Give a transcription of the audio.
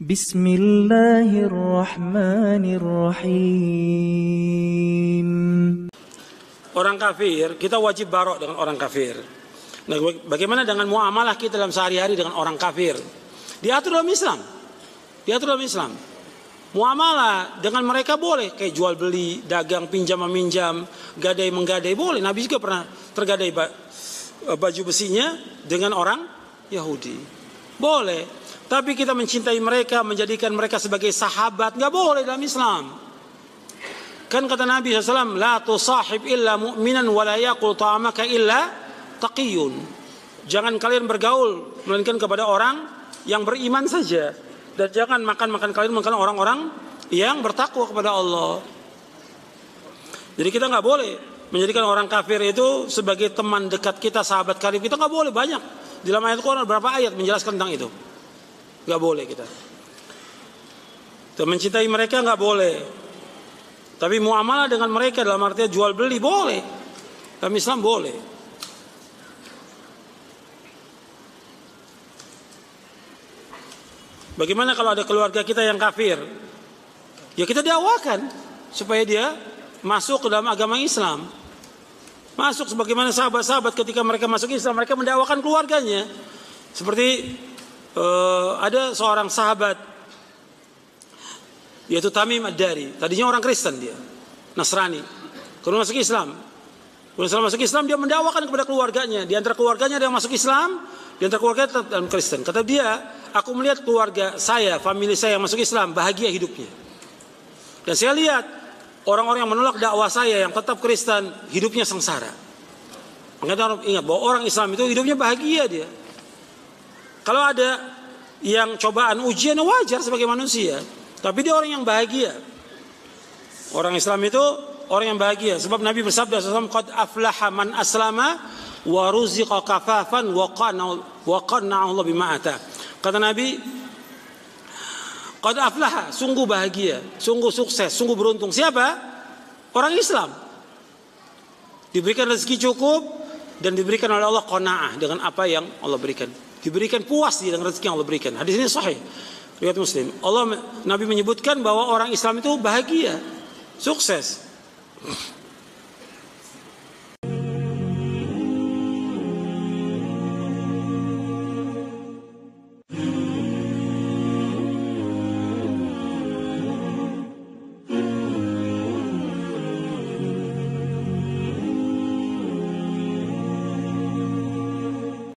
بسم الله الرحمن الرحيم Orang kafir, kita wajib barok dengan orang kafir. Nah, bagaimana dengan muamalah kita dalam sehari-hari dengan orang kafir? Diatur dalam Islam. Diatur dalam Islam. Muamalah dengan mereka boleh kayak jual beli, dagang, pinjam meminjam, gadai menggadai boleh. Nabi juga pernah tergadai baju besinya dengan orang Yahudi. Boleh. Tapi kita mencintai mereka, menjadikan mereka sebagai sahabat, nggak boleh dalam Islam. Kan kata Nabi SAW, La tusahib illa mu'minan wa la yakul ta'amaka illa taqiyun. Jangan kalian bergaul, melainkan kepada orang yang beriman saja. Dan jangan makan-makan kalian makan orang-orang yang bertakwa kepada Allah. Jadi kita nggak boleh menjadikan orang kafir itu sebagai teman dekat kita, sahabat karib kita nggak boleh banyak. Di dalam ayat Quran berapa ayat menjelaskan tentang itu? Nggak boleh kita. Dan mencintai mereka nggak boleh. Tapi muamalah dengan mereka dalam artinya jual beli boleh. Dalam Islam boleh. Bagaimana kalau ada keluarga kita yang kafir? Ya kita dakwakan supaya dia masuk ke dalam agama Islam. Masuk sebagaimana sahabat-sahabat ketika mereka masuk Islam, mereka mendakwakan keluarganya. Seperti uh, ada seorang sahabat yaitu Tamim Ad-Dari. Tadinya orang Kristen dia, Nasrani. Kemudian masuk Islam. Kemudian setelah masuk Islam dia mendakwakan kepada keluarganya. Di antara keluarganya ada yang masuk Islam, di antara keluarga tetap dalam Kristen. Kata dia, aku melihat keluarga saya, famili saya yang masuk Islam bahagia hidupnya. Dan saya lihat orang-orang yang menolak dakwah saya yang tetap Kristen hidupnya sengsara. Makanya ingat bahwa orang Islam itu hidupnya bahagia dia. Kalau ada yang cobaan ujian wajar sebagai manusia. Tapi dia orang yang bahagia. Orang Islam itu orang yang bahagia. Sebab Nabi bersabda SAW, Qad aflaha man aslama wa ruziqa kafafan wa qanna Allah bima'ata. Kata Nabi, Qad aflaha, sungguh bahagia, sungguh sukses, sungguh beruntung. Siapa? Orang Islam. Diberikan rezeki cukup dan diberikan oleh Allah qanaah dengan apa yang Allah berikan. Diberikan puas dengan rezeki yang Allah berikan. Hadis ini sahih riwayat Muslim. Allah Nabi menyebutkan bahwa orang Islam itu bahagia, sukses.